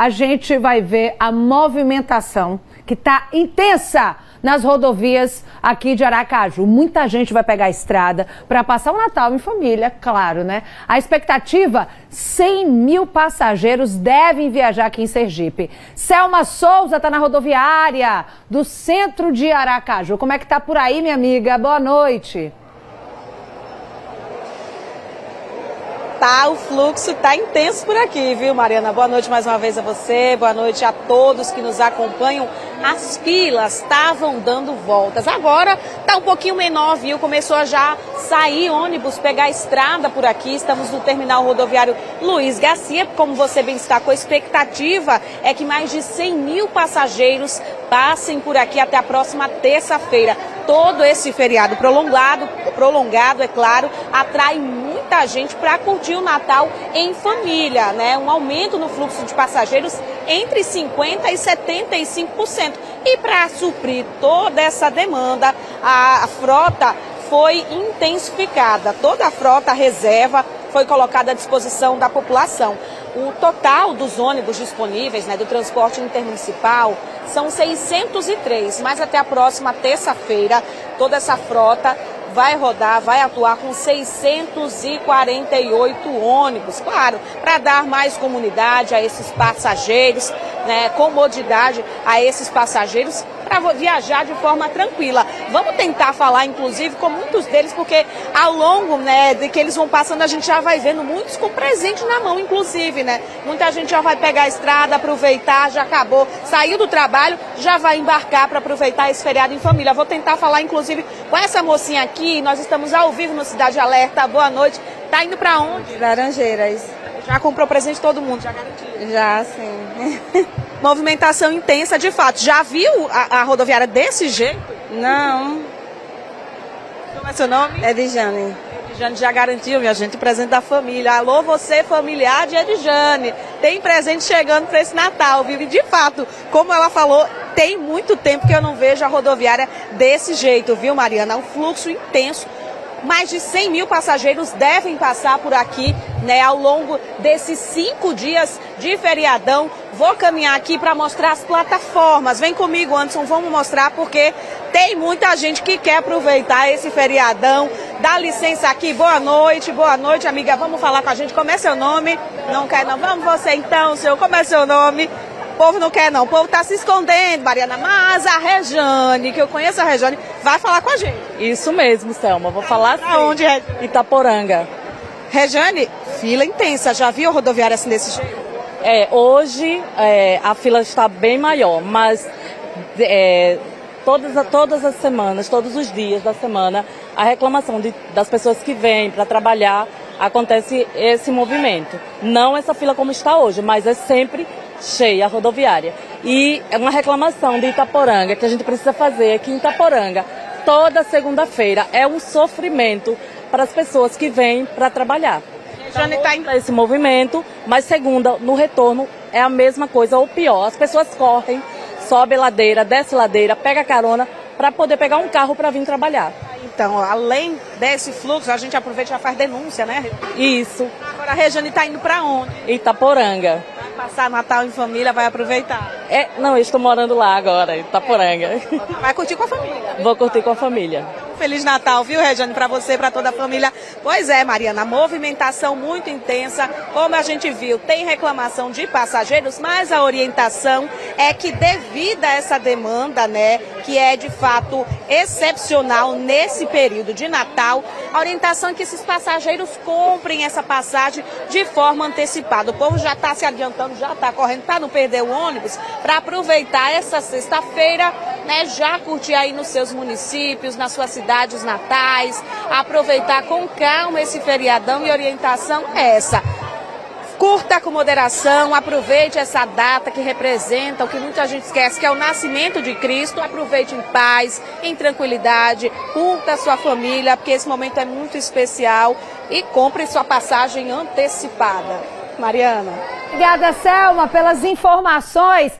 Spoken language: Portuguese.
a gente vai ver a movimentação que está intensa nas rodovias aqui de Aracaju. Muita gente vai pegar a estrada para passar o Natal em família, claro, né? A expectativa: 100 mil passageiros devem viajar aqui em Sergipe. Selma Souza está na rodoviária do centro de Aracaju. Como é que tá por aí, minha amiga? Boa noite. Tá, o fluxo tá intenso por aqui, viu, Mariana? Boa noite mais uma vez a você, boa noite a todos que nos acompanham. As filas estavam dando voltas. Agora tá um pouquinho menor, viu? Começou a já sair ônibus, pegar a estrada por aqui. Estamos no terminal rodoviário Luiz Garcia. Como você bem está com a expectativa, é que mais de 100 mil passageiros passem por aqui até a próxima terça-feira. Todo esse feriado prolongado, prolongado, é claro, atrai muita gente para curtir o Natal em família, né? Um aumento no fluxo de passageiros entre 50% e 75%. E para suprir toda essa demanda, a, a frota foi intensificada. Toda a frota reserva foi colocada à disposição da população. O total dos ônibus disponíveis né, do transporte intermunicipal são 603, mas até a próxima terça-feira toda essa frota vai rodar, vai atuar com 648 ônibus, claro, para dar mais comunidade a esses passageiros, né, comodidade a esses passageiros para viajar de forma tranquila. Vamos tentar falar, inclusive, com muitos deles, porque ao longo né, de que eles vão passando, a gente já vai vendo muitos com presente na mão, inclusive, né? Muita gente já vai pegar a estrada, aproveitar, já acabou, saiu do trabalho, já vai embarcar para aproveitar esse feriado em família. Vou tentar falar, inclusive, com essa mocinha aqui. Nós estamos ao vivo no Cidade Alerta. Boa noite. Tá indo para onde? Laranjeiras. Já comprou presente todo mundo, já garantiu? Já, sim. movimentação intensa de fato. Já viu a, a rodoviária desse jeito? Não. Como é seu nome? Edjane. Edjane já garantiu, minha gente, presente da família. Alô, você familiar de Edjane. Tem presente chegando para esse Natal, viu? E de fato, como ela falou, tem muito tempo que eu não vejo a rodoviária desse jeito, viu, Mariana? Um fluxo intenso mais de 100 mil passageiros devem passar por aqui né, ao longo desses cinco dias de feriadão. Vou caminhar aqui para mostrar as plataformas. Vem comigo, Anderson, vamos mostrar porque tem muita gente que quer aproveitar esse feriadão. Dá licença aqui, boa noite, boa noite, amiga. Vamos falar com a gente. Como é seu nome? Não quer, não? Vamos você então, senhor. Como é seu nome? Povo não quer não, o povo está se escondendo, Mariana, mas a Rejane, que eu conheço a Rejane, vai falar com a gente. Isso mesmo, Selma, vou falar assim. Aonde, é? Itaporanga. Rejane, fila intensa, já viu rodoviária assim desse jeito? É, hoje é, a fila está bem maior, mas é, todas, todas as semanas, todos os dias da semana, a reclamação de, das pessoas que vêm para trabalhar, acontece esse movimento. Não essa fila como está hoje, mas é sempre cheia a rodoviária. E é uma reclamação de Itaporanga que a gente precisa fazer aqui em Itaporanga. Toda segunda-feira é um sofrimento para as pessoas que vêm para trabalhar. Já está em esse movimento, mas segunda, no retorno, é a mesma coisa ou pior. As pessoas correm, sobe ladeira, desce ladeira, pega carona para poder pegar um carro para vir trabalhar. Então, além desse fluxo, a gente aproveita e já faz denúncia, né? Isso. Agora a Regiane está indo para onde? Itaporanga passar Natal em família, vai aproveitar? É, não, eu estou morando lá agora, em Itaporanga. Vai curtir com a família? Vou curtir com a família. Feliz Natal, viu, Regiane, para você para toda a família. Pois é, Mariana, movimentação muito intensa, como a gente viu, tem reclamação de passageiros, mas a orientação é que devido a essa demanda, né, que é de fato excepcional nesse período de Natal, a orientação é que esses passageiros comprem essa passagem de forma antecipada. O povo já está se adiantando, já está correndo para não perder o ônibus, para aproveitar essa sexta-feira, né, já curtir aí nos seus municípios, na sua cidade cidades natais, aproveitar com calma esse feriadão e orientação é essa. Curta com moderação, aproveite essa data que representa o que muita gente esquece, que é o nascimento de Cristo. Aproveite em paz, em tranquilidade, curta a sua família, porque esse momento é muito especial e compre sua passagem antecipada. Mariana. Obrigada, Selma, pelas informações.